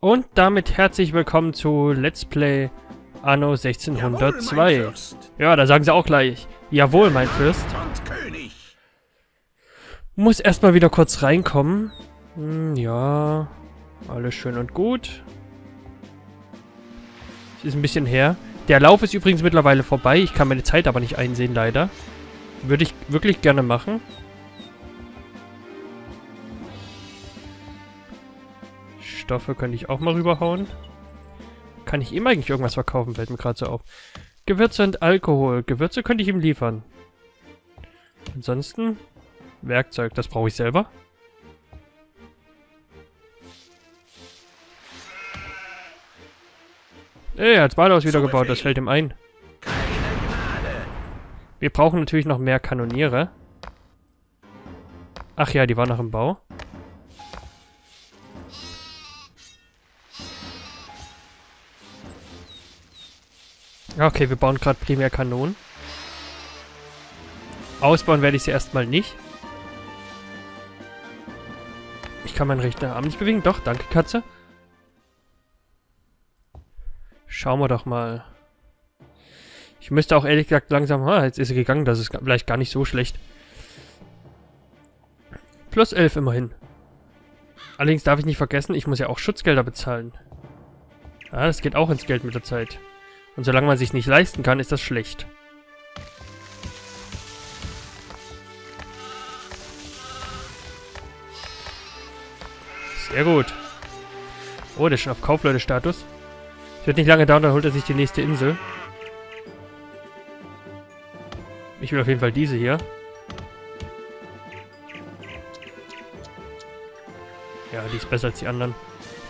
Und damit herzlich willkommen zu Let's Play Anno 1602. Jawohl, ja, da sagen sie auch gleich. Jawohl, mein Fürst. Muss erstmal wieder kurz reinkommen. Hm, ja, alles schön und gut. Es ist ein bisschen her. Der Lauf ist übrigens mittlerweile vorbei. Ich kann meine Zeit aber nicht einsehen, leider. Würde ich wirklich gerne machen. Stoffe könnte ich auch mal rüberhauen. Kann ich ihm eigentlich irgendwas verkaufen, fällt mir gerade so auf. Gewürze und Alkohol. Gewürze könnte ich ihm liefern. Ansonsten Werkzeug, das brauche ich selber. Ey, er hat das Badehaus wieder gebaut, das fällt ihm ein. Wir brauchen natürlich noch mehr Kanoniere. Ach ja, die waren noch im Bau. Okay, wir bauen gerade primär Kanonen. Ausbauen werde ich sie erstmal nicht. Ich kann meinen rechten Arm nicht bewegen. Doch, danke, Katze. Schauen wir doch mal. Ich müsste auch ehrlich gesagt langsam... Ah, jetzt ist er gegangen. Das ist vielleicht gar nicht so schlecht. Plus 11 immerhin. Allerdings darf ich nicht vergessen, ich muss ja auch Schutzgelder bezahlen. Ja, das geht auch ins Geld mit der Zeit. Und solange man sich nicht leisten kann, ist das schlecht. Sehr gut. Oh, der ist schon auf Kaufleute-Status. Es wird nicht lange dauern, dann holt er sich die nächste Insel. Ich will auf jeden Fall diese hier. Ja, die ist besser als die anderen.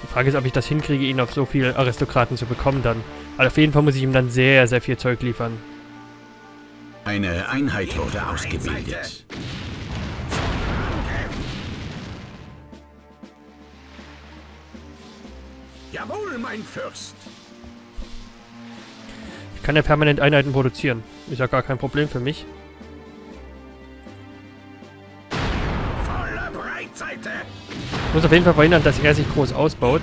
Die Frage ist, ob ich das hinkriege, ihn auf so viele Aristokraten zu bekommen dann. Aber auf jeden Fall muss ich ihm dann sehr, sehr viel Zeug liefern. Eine Einheit wurde ausgebildet. Jawohl, mein Fürst. Ich kann ja permanent Einheiten produzieren. Ist ja gar kein Problem für mich. Voller Breitseite. Ich muss auf jeden Fall verhindern, dass er sich groß ausbaut.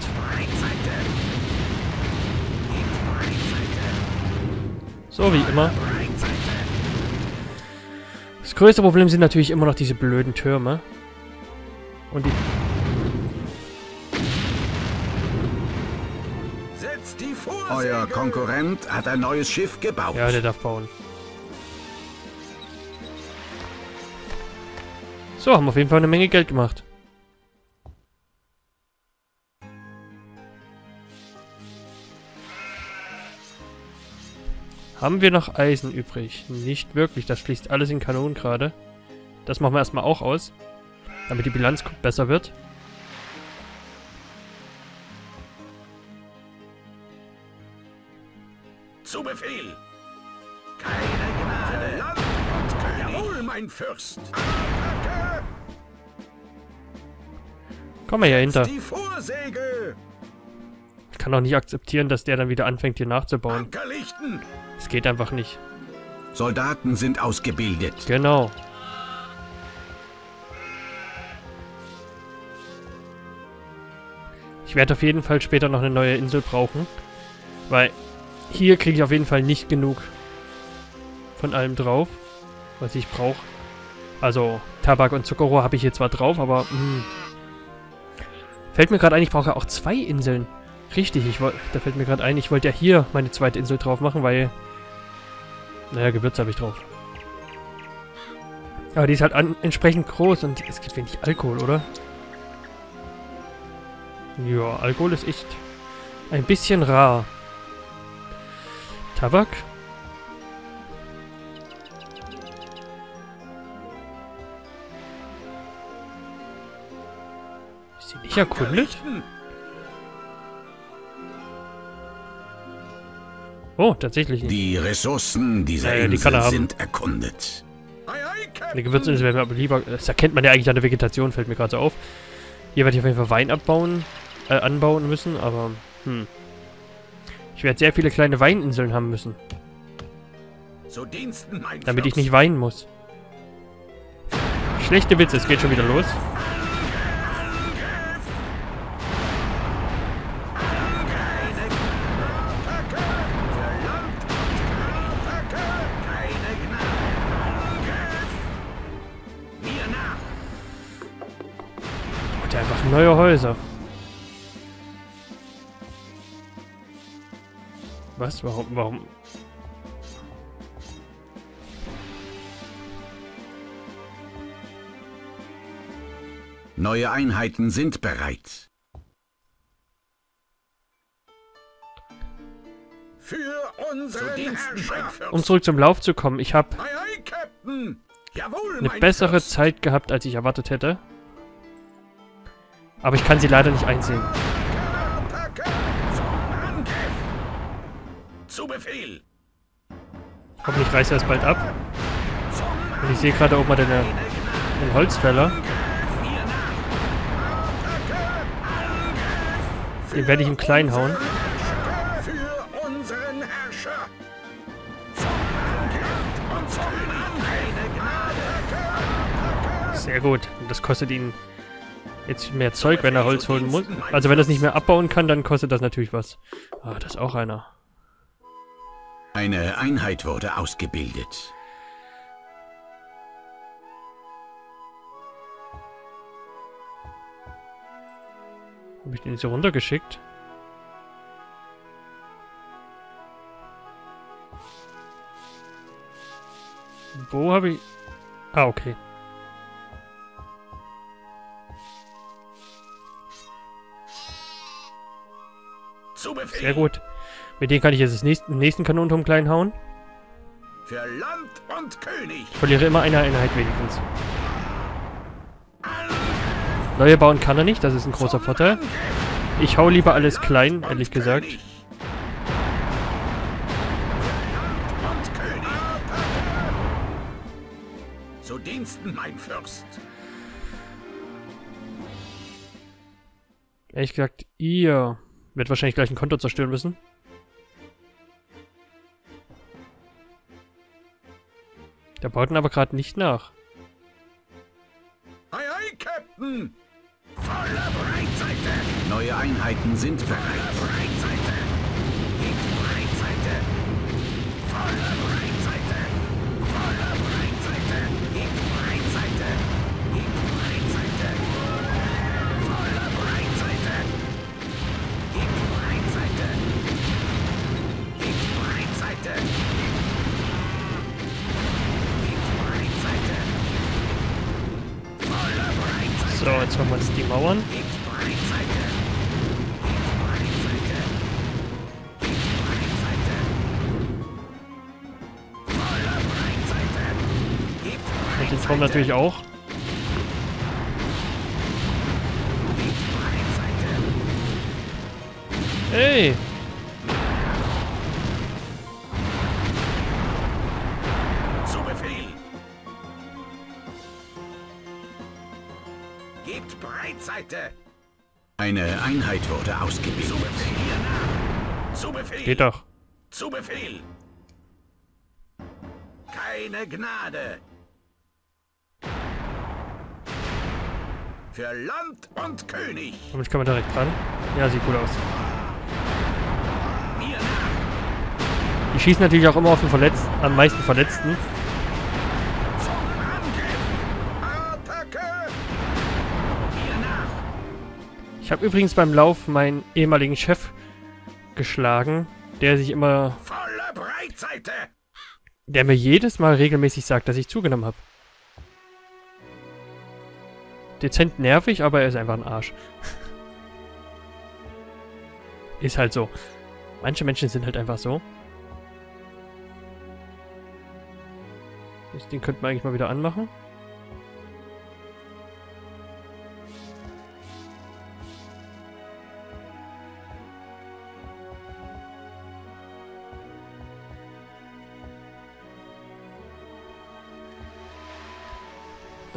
So wie immer. Das größte Problem sind natürlich immer noch diese blöden Türme. Und die... Euer Konkurrent hat ein neues Schiff gebaut. Ja, der darf bauen. So, haben auf jeden Fall eine Menge Geld gemacht. Haben wir noch Eisen übrig? Nicht wirklich, das fließt alles in Kanonen gerade. Das machen wir erstmal auch aus, damit die Bilanz besser wird. Zu Befehl. Keine Gnade. Jawohl, mein Fürst. Attacke. Komm mal hier hinter. Die Vorsegel. Ich kann doch nicht akzeptieren, dass der dann wieder anfängt hier nachzubauen. Anker lichten. Es geht einfach nicht. Soldaten sind ausgebildet. Genau. Ich werde auf jeden Fall später noch eine neue Insel brauchen. Weil hier kriege ich auf jeden Fall nicht genug von allem drauf, was ich brauche. Also Tabak und Zuckerrohr habe ich hier zwar drauf, aber mh. fällt mir gerade ein, ich brauche auch zwei Inseln. Richtig, ich wollte, da fällt mir gerade ein, ich wollte ja hier meine zweite Insel drauf machen, weil naja, Gewürze habe ich drauf. Aber die ist halt an, entsprechend groß und es gibt wenig Alkohol, oder? Ja, Alkohol ist echt ein bisschen rar. Tabak? Ist die nicht erkundet? Oh, tatsächlich nicht. Die Ressourcen dieser Ja, ja, die Insel sind erkundet. Eine Gewürzinsel wäre mir aber lieber. Das erkennt man ja eigentlich an der Vegetation, fällt mir gerade so auf. Hier werde ich auf jeden Fall Wein abbauen, äh, anbauen müssen, aber hm. Ich werde sehr viele kleine Weininseln haben müssen, Diensten, damit ich nicht weinen muss. Schlechte Witze, es geht schon wieder los. Häuser. Was? Warum? Warum? Neue Einheiten sind bereit. Für unseren Herrscher. Um zurück zum Lauf zu kommen, ich habe eine bessere. Zeit gehabt, als ich erwartet hätte. Aber ich kann sie leider nicht einsehen. Zu Befehl. Hoffentlich reißt er es bald ab. Und ich sehe gerade oben mal den, den Holzfäller. Den werde ich im Kleinen hauen. Sehr gut. Und das kostet ihn jetzt mehr Zeug, wenn er Holz holen muss. Also wenn er es nicht mehr abbauen kann, dann kostet das natürlich was. Ah, das ist auch einer. Eine Einheit wurde ausgebildet. Habe ich den jetzt hier runtergeschickt? Wo habe ich... Ah, okay. Sehr gut. Mit denen kann ich jetzt das nächste, den nächsten Kanonenturm klein hauen. Für Land und König. Ich verliere immer eine Einheit wenigstens. Neue bauen kann er nicht, das ist ein großer Vorteil. Ich hau lieber alles klein, ehrlich gesagt. Zu Diensten, mein Fürst. Ehrlich gesagt, ihr wird wahrscheinlich gleich ein Konto zerstören müssen. Der baut ihn aber gerade nicht nach. Ei, ei, Captain. Voller Breitseite. Neue Einheiten sind bereit. Breitseite. Voller Breitseite. Gib Und den Turm natürlich auch. Gib wurde ausgebildet. Zu Befehl. Zu. Geht doch. Zu Befehl. Keine Gnade. Für Land und König. Damit kann man direkt ran. Ja, sieht gut aus. Die schießen natürlich auch immer auf den Verletz am meisten Verletzten. Ich habe übrigens beim Lauf meinen ehemaligen Chef geschlagen, der sich immer, Voller Breitseite. der mir jedes Mal regelmäßig sagt, dass ich zugenommen habe. Dezent nervig, aber er ist einfach ein Arsch. ist halt so. Manche Menschen sind halt einfach so. Das Ding könnten wir eigentlich mal wieder anmachen.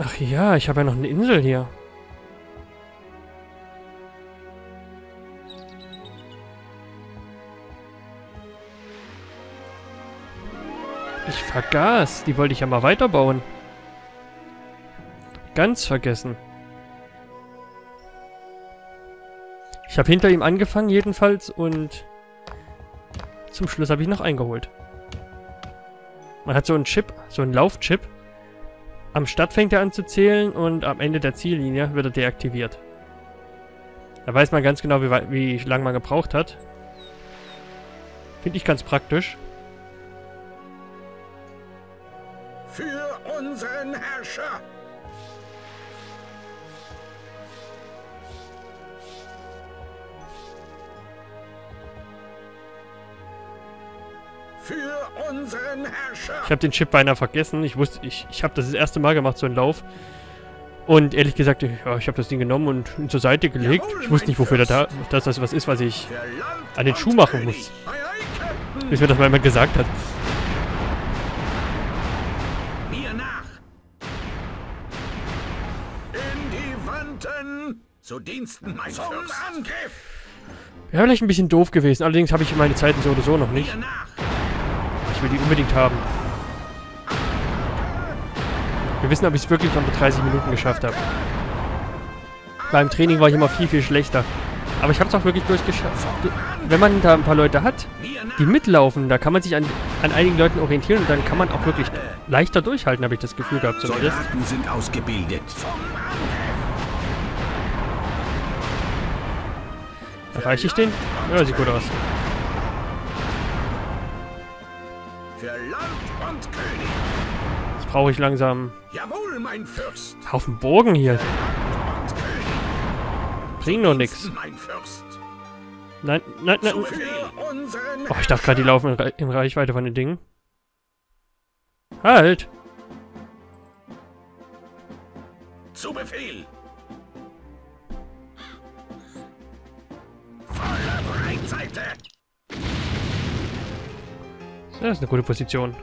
Ach ja, ich habe ja noch eine Insel hier. Ich vergaß, die wollte ich ja mal weiterbauen. Ganz vergessen. Ich habe hinter ihm angefangen jedenfalls und zum Schluss habe ich noch eingeholt. Man hat so einen Chip, so einen Laufchip. Am Start fängt er an zu zählen und am Ende der Ziellinie wird er deaktiviert. Da weiß man ganz genau, wie, wie lange man gebraucht hat. Finde ich ganz praktisch. Für unseren Herrscher. Ich habe den Chip beinahe vergessen. Ich wusste, ich, ich habe das das erste Mal gemacht, so einen Lauf. Und ehrlich gesagt, ich- ja, ich habe das Ding genommen und ihn zur Seite gelegt. Ich wusste nicht, wofür das da, dass das was ist, was ich Für an den Schuh machen muss. Bis mir das mal jemand gesagt hat. Mir nach. In die Wanten. Zu Diensten, mein Zum Angriff. Wäre vielleicht ein bisschen doof gewesen. Allerdings habe ich meine Zeiten so oder so noch nicht. Ich will die unbedingt haben. Wir wissen, ob ich es wirklich unter 30 Minuten geschafft habe. Beim Training war ich immer viel, viel schlechter. Aber ich habe es auch wirklich durchgeschafft. Wenn man da ein paar Leute hat, die mitlaufen, da kann man sich an, an einigen Leuten orientieren und dann kann man auch wirklich leichter durchhalten, habe ich das Gefühl gehabt zumindest. Soldaten sind ausgebildet. Erreiche ich den? Ja, sieht gut aus. Für Land und König. Jetzt brauche ich langsam Jawohl, mein Fürst. Haufen Bogen hier. Bringt noch nichts. Nein, nein, nein. Unseren Oh, ich dachte gerade, die laufen in, Re in Reichweite von den Dingen. Halt! Zu Befehl. Volle Breitseite. Das ist eine gute Position.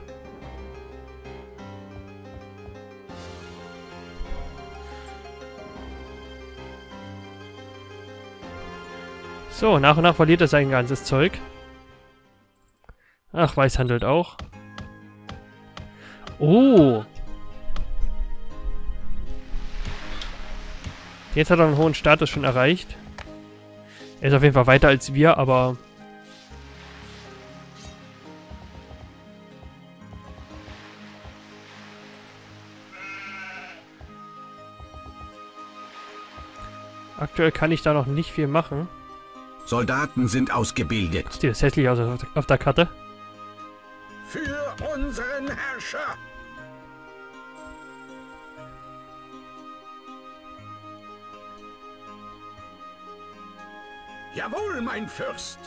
So, nach und nach verliert er sein ganzes Zeug. Ach, Weiß handelt auch. Oh! Jetzt hat er einen hohen Status schon erreicht. Er ist auf jeden Fall weiter als wir, aber aktuell kann ich da noch nicht viel machen. Soldaten sind ausgebildet. Sieht das hässlich aus auf der- Karte. Für unseren Herrscher. Jawohl, mein Fürst.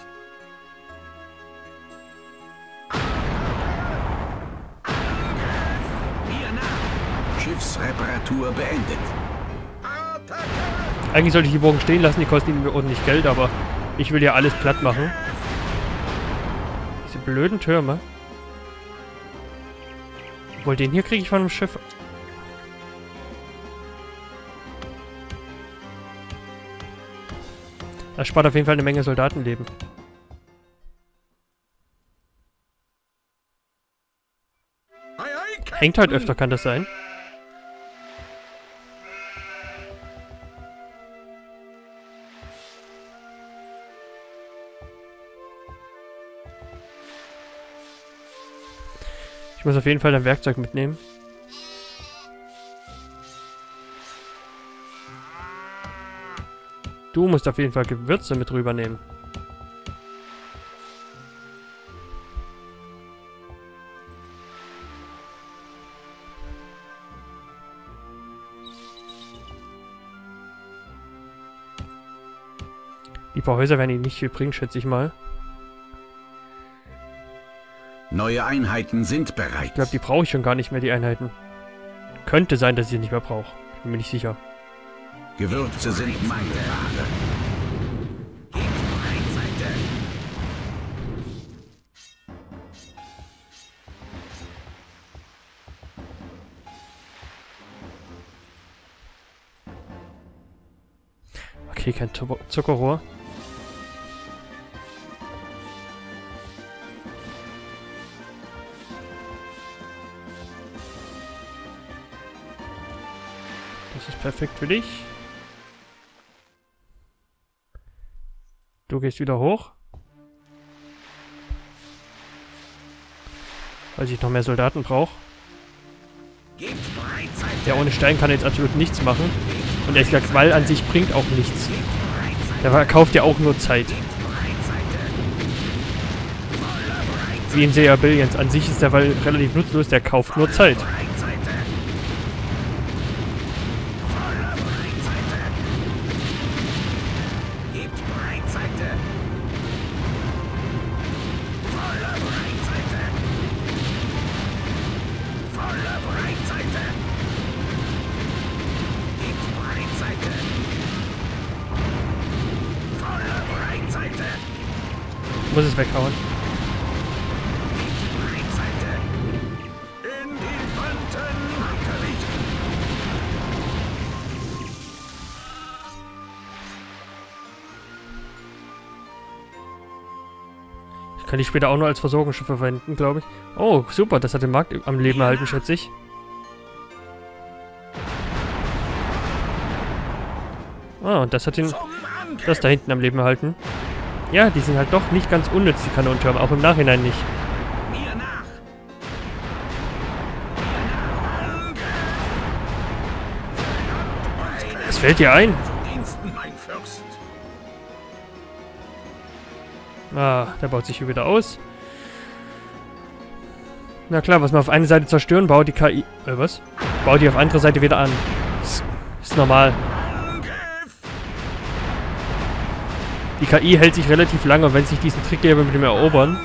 Schiffsreparatur beendet. Attacke. Eigentlich sollte ich die Bogen stehen lassen, die kosten ihm ordentlich Geld, aber ich will ja alles platt machen. Diese blöden Türme. Obwohl, den hier kriege ich von einem Schiff. Das spart auf jeden Fall eine Menge Soldatenleben. Hängt halt öfter, kann das sein? Muss auf jeden Fall dein Werkzeug mitnehmen. Du musst auf jeden Fall Gewürze mit rübernehmen. Die paar Häuser werden ihnen nicht viel bringen, schätze ich mal. Neue Einheiten sind bereit. Ich glaube, die brauche ich schon gar nicht mehr, die Einheiten. Könnte sein, dass ich sie nicht mehr brauche. Bin mir nicht sicher. Gewürze sind meine Ware. Okay, kein Zuckerrohr. Perfekt für dich. Du gehst wieder hoch. Weil ich noch mehr Soldaten brauche. Der ohne Stein kann jetzt absolut nichts machen. Und der Wall an sich bringt auch nichts. Der kauft ja auch nur Zeit. Wie in Seiya Billions. An sich ist der Wall relativ nutzlos, der kauft nur Zeit. Später auch nur als Versorgungsschiff verwenden, glaube ich. Oh, super, das hat den Markt am Leben erhalten, schätze ich. Ah, und das hat ihn, Angriff! das da hinten am Leben erhalten. Ja, die sind halt doch nicht ganz unnütz, die Kanonentürme, auch im Nachhinein nicht. Es fällt dir ein. Ah, der baut sich hier wieder aus. Na klar, was wir auf eine Seite zerstören, baut die KI... Äh, was? Baut die auf andere Seite wieder an. Ist, ist normal. Die KI hält sich relativ lange wenn sich diesen Trick gäbe mit dem Erobern...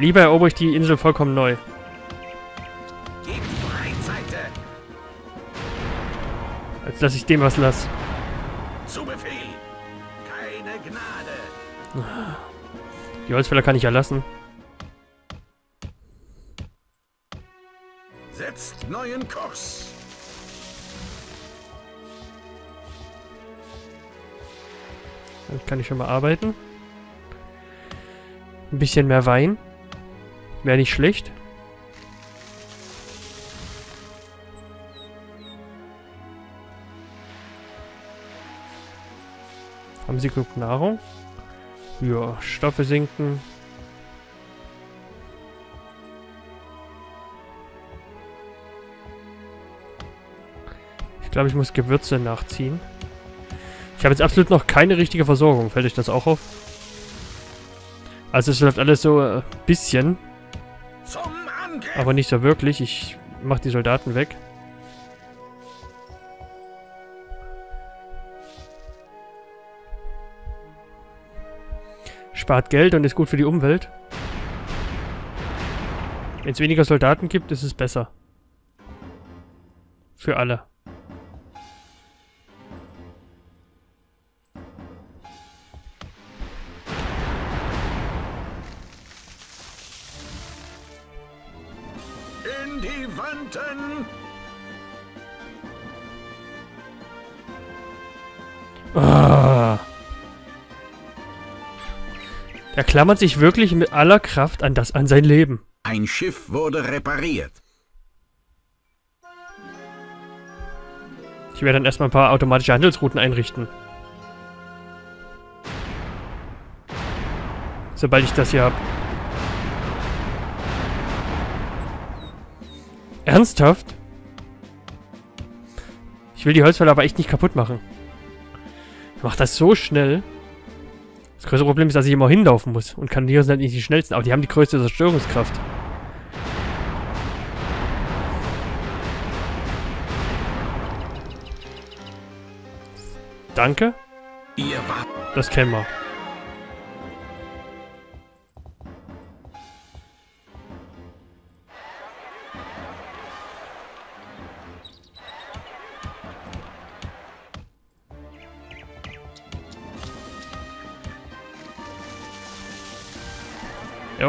Lieber erober ich die Insel vollkommen neu. Als dass ich dem was lasse. Zu Befehl! Keine Gnade! Die Holzfäller kann ich ja lassen. Setzt neuen Kurs! Damit kann ich schon mal arbeiten. Ein bisschen mehr Wein. Wäre nicht schlecht. Haben sie genug Nahrung? Ja, Stoffe sinken. Ich glaube, ich muss Gewürze nachziehen. Ich habe jetzt absolut noch keine richtige Versorgung. Fällt euch das auch auf? Also es läuft alles so ein bisschen, Zum Angriff! Aber nicht so wirklich. Ich mache die Soldaten weg. Spart Geld und ist gut für die Umwelt. Wenn es weniger Soldaten gibt, ist es besser. Für alle. Er klammert sich wirklich mit aller Kraft an das, an sein Leben. Ein Schiff wurde repariert. Ich werde dann erstmal ein paar automatische Handelsrouten einrichten. Sobald ich das hier habe. Ernsthaft? Ich will die Holzfäller aber echt nicht kaputt machen. Ich mach das so schnell. Das größte Problem ist, dass ich immer hinlaufen muss. Und Kanoniere sind halt nicht die schnellsten, aber die haben die größte Zerstörungskraft. Danke. Das kennen wir.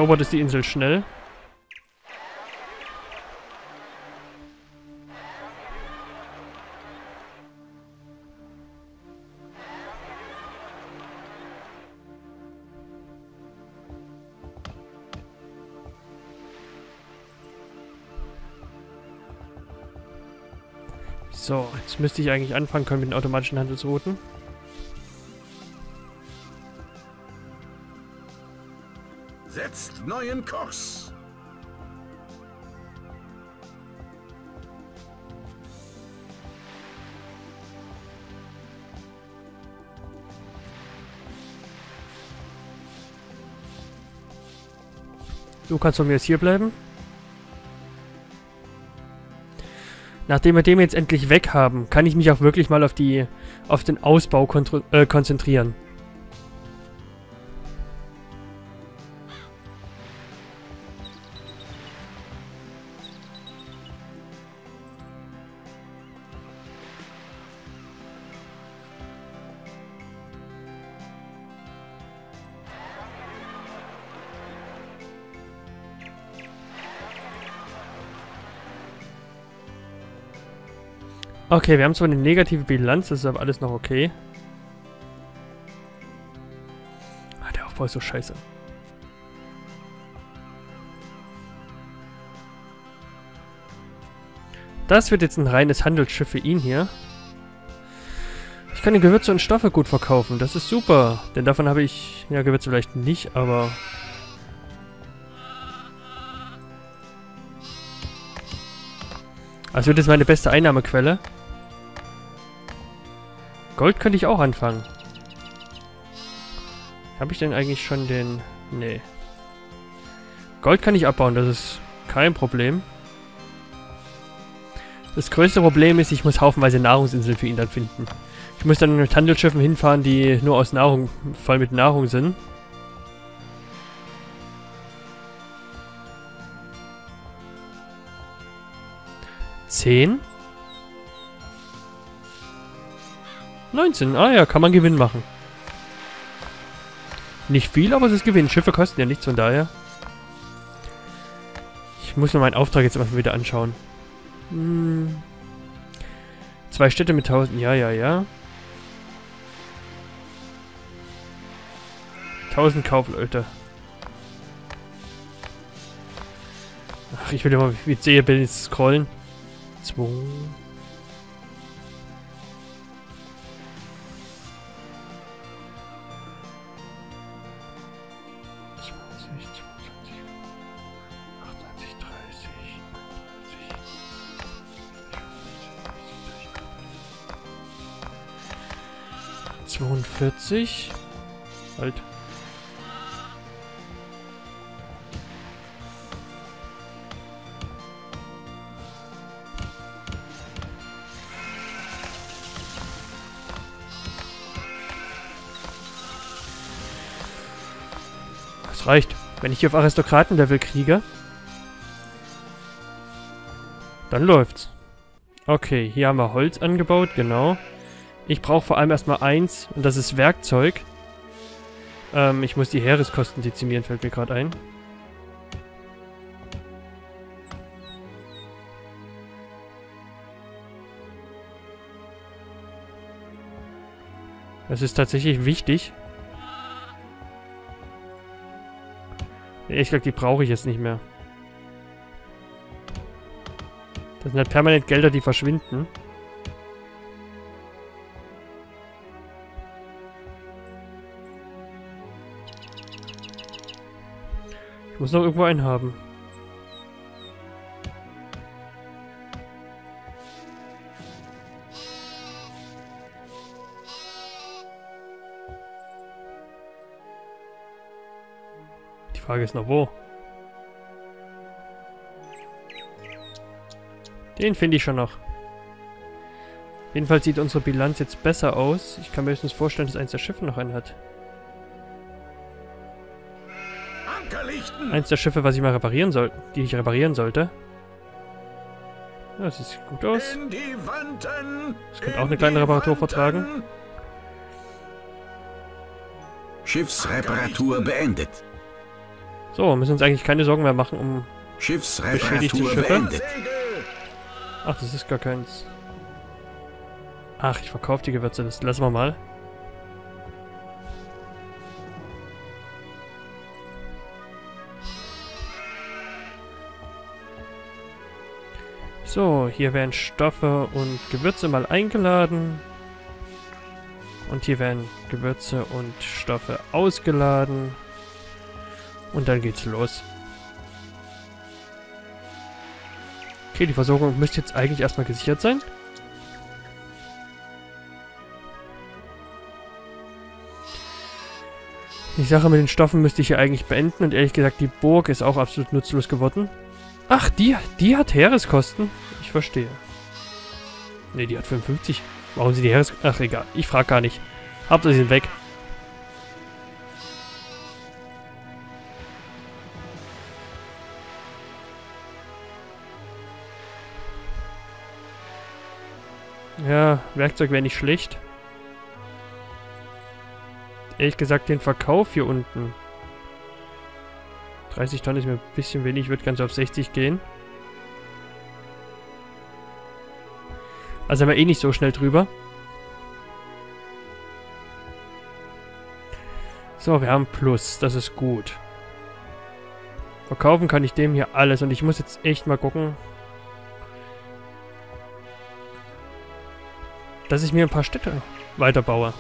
erobert ist die Insel schnell. So, jetzt müsste ich eigentlich anfangen können mit den automatischen Handelsrouten. Neuen Kurs. Du kannst von mir jetzt hier bleiben. Nachdem wir den jetzt endlich weg haben, kann ich mich auch wirklich mal auf die auf den Ausbau äh, konzentrieren. Okay, wir haben zwar eine negative Bilanz, das ist aber alles noch okay. Ah, der Aufbau ist so scheiße. Das wird jetzt ein reines Handelsschiff für ihn hier. Ich kann die Gewürze und Stoffe gut verkaufen. Das ist super. Denn davon habe ich... Ja, Gewürze vielleicht nicht, aber... Also wird jetzt meine beste Einnahmequelle. Gold könnte ich auch anfangen. Habe ich denn eigentlich schon den... Nee. Gold kann ich abbauen, das ist kein Problem. Das größte Problem ist, ich muss haufenweise Nahrungsinseln für ihn dann finden. Ich muss dann mit Handelsschiffen hinfahren, die nur aus Nahrung, voll mit Nahrung sind. Zehn? 19. Ah ja, kann man Gewinn machen. Nicht viel, aber es ist Gewinn. Schiffe kosten ja nichts, von daher. Ich muss mir meinen Auftrag jetzt mal wieder anschauen. Hm. Zwei Städte mit 1000. Ja, ja, ja. 1000 Kaufleute. Ach, ich will immer wie sehe, bin jetzt scrollen. 2. 42. Halt. Das reicht. Wenn ich hier auf Aristokratenlevel kriege, dann läuft's. Okay, hier haben wir Holz angebaut, genau. Ich brauche vor allem erstmal eins, und das ist Werkzeug. Ähm, ich muss die Heereskosten dezimieren, fällt mir gerade ein. Das ist tatsächlich wichtig. Ich glaube, die brauche ich jetzt nicht mehr. Das sind halt permanent Gelder, die verschwinden. muss noch irgendwo einen haben. Frage ist noch wo. Den finde ich schon noch. Jedenfalls sieht unsere Bilanz jetzt besser aus. Ich kann mir höchstens vorstellen, dass eins der Schiffe noch einen hat. Eins der Schiffe, was ich mal reparieren soll, die ich reparieren sollte. Ja, das sieht gut aus. Das könnte auch eine kleine Reparatur vertragen. Schiffsreparatur beendet. So, wir müssen uns eigentlich keine Sorgen mehr machen um Schiffsreparatur Schiffe. beendet. Ach, das ist gar keins. Ach, ich verkaufe die Gewürze. Das lassen wir mal. So, hier werden Stoffe und Gewürze mal eingeladen. Und hier werden Gewürze und Stoffe ausgeladen. Und dann geht's los. Okay, die Versorgung müsste jetzt eigentlich erstmal gesichert sein. Die Sache mit den Stoffen müsste ich hier eigentlich beenden und ehrlich gesagt, die Burg ist auch absolut nutzlos geworden. Ach, die, die hat Heereskosten? Ich verstehe. Ne, die hat 55. Warum sie die Heeres... Ach, egal. Ich frage gar nicht. Hauptsache, sie sind weg. Ja, Werkzeug wäre nicht schlecht. Ehrlich gesagt, den Verkauf hier unten. 30 Tonnen ist mir ein bisschen wenig, ich würde ganz auf 60 gehen. Also haben wir eh nicht so schnell drüber. So, wir haben Plus, das ist gut. Verkaufen kann ich dem hier alles und ich muss jetzt echt mal gucken, dass ich mir ein paar Städte weiterbaue.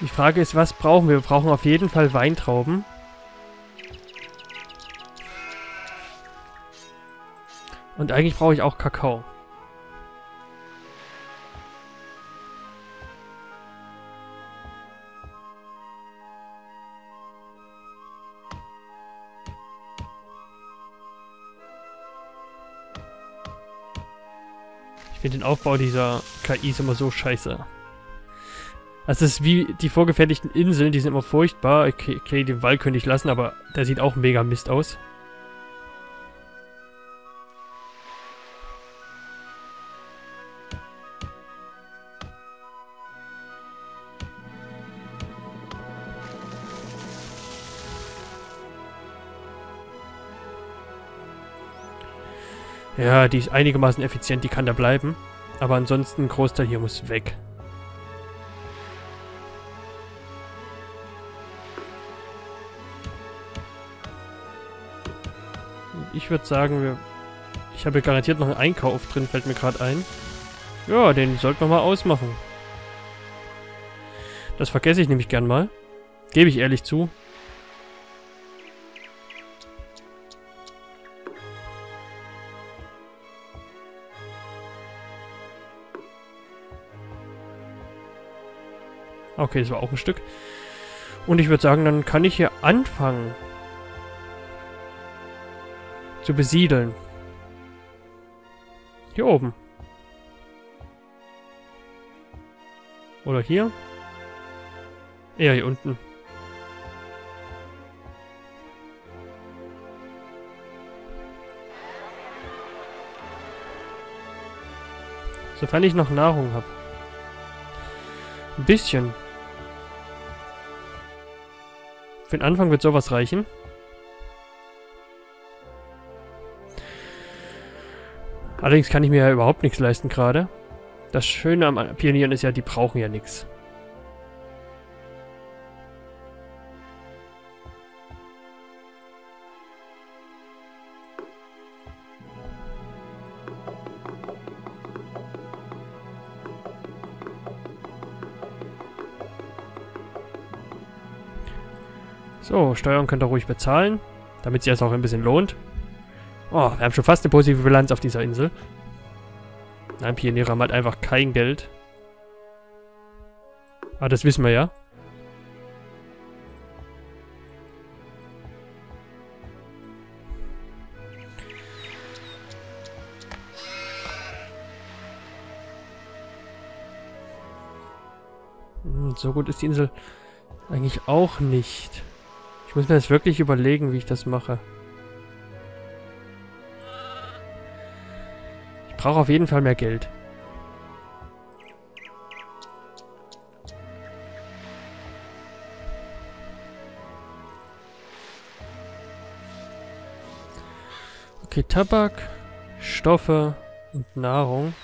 Die Frage ist, was brauchen wir? Wir brauchen auf jeden Fall Weintrauben. Und eigentlich brauche ich auch Kakao. Finde den Aufbau dieser KIs immer so scheiße. Das ist wie die vorgefertigten Inseln, die sind immer furchtbar. Okay, okay, den Wall könnte ich lassen, aber der sieht auch mega Mist aus. Ja, die ist einigermaßen effizient, die kann da bleiben. Aber ansonsten, ein Großteil hier muss weg. Ich würde sagen, wir, ich habe garantiert noch einen Einkauf drin, fällt mir gerade ein. Ja, den sollten wir mal ausmachen. Das vergesse ich nämlich gern mal. Gebe ich ehrlich zu. Okay, das war auch ein Stück. Und ich würde sagen, dann kann ich hier anfangen zu besiedeln. Hier oben. Oder hier? Eher hier unten. Sofern ich noch Nahrung habe. Ein bisschen. Für den Anfang wird sowas reichen. Allerdings kann ich mir ja überhaupt nichts leisten gerade. Das Schöne am Pionieren ist ja, die brauchen ja nichts. So, Steuern könnt ihr ruhig bezahlen, damit sich das auch ein bisschen lohnt. Oh, wir haben schon fast eine positive Bilanz auf dieser Insel. Nein, Pioniere haben halt einfach kein Geld. Ah, das wissen wir ja. Hm, so gut ist die Insel eigentlich auch nicht. Ich muss mir das wirklich überlegen, wie ich das mache. brauche auf jeden Fall mehr Geld. Okay, Tabak, Stoffe, Und Nahrung.